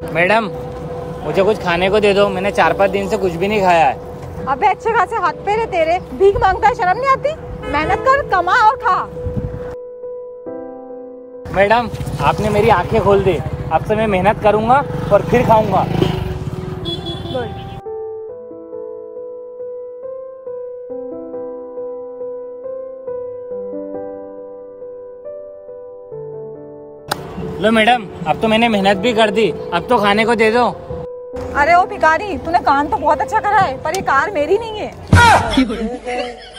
Madam मुझे कुछ खाने को दे दो। मैंने चार पाँच दिन से कुछ भी नहीं खाया है। अबे अच्छे खासे हाथ पे रहे तेरे। भीख माँगता है शर्म नहीं आती? मेहनत कर कमा और खा। मैडम आपने मेरी आँखें खोल दी। अब से मैं मेहनत करूँगा और फिर खाऊँगा। लो मैडम अब तो मैंने मेहनत भी कर दी अब तो खाने को दे दो। अरे ओ भिखारी तूने कान तो बहुत अच्छा करा है पर ये कार मेरी नहीं है।